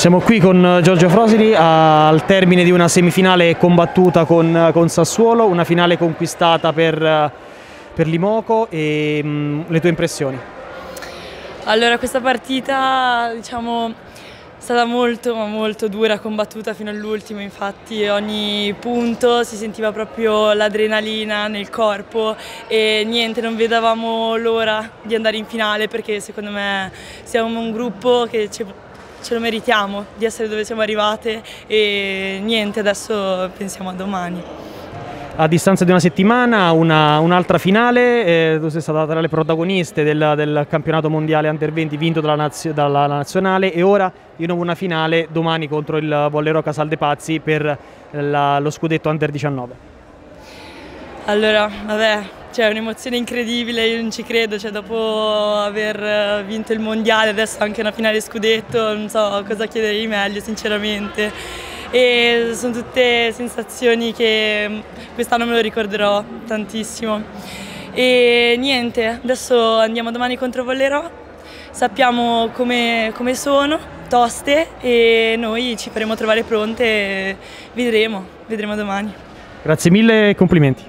Siamo qui con Giorgio Frosili al termine di una semifinale combattuta con, con Sassuolo, una finale conquistata per, per Limoco e mh, mm, le tue impressioni? Allora questa partita diciamo è stata molto molto dura, combattuta fino all'ultimo, infatti ogni punto si sentiva proprio l'adrenalina nel corpo e niente, non vedevamo l'ora di andare in finale perché secondo me siamo un gruppo che ce lo meritiamo di essere dove siamo arrivate e niente, adesso pensiamo a domani. A distanza di una settimana, un'altra un finale, eh, tu sei stata tra le protagoniste del, del campionato mondiale Under 20 vinto dalla, nazio, dalla, nazionale e ora di nuovo una finale domani contro il Bollero Casal de Pazzi per la, lo scudetto Under 19. Allora, vabbè, cioè un'emozione incredibile, io non ci credo, cioè dopo aver vinto il mondiale, adesso anche una finale scudetto, non so cosa chiederei meglio sinceramente. E sono tutte sensazioni che quest'anno me lo ricorderò tantissimo. E niente, adesso andiamo domani contro Vollerò, sappiamo come, come sono, toste e noi ci faremo trovare pronte e vedremo, vedremo domani. Grazie mille e complimenti.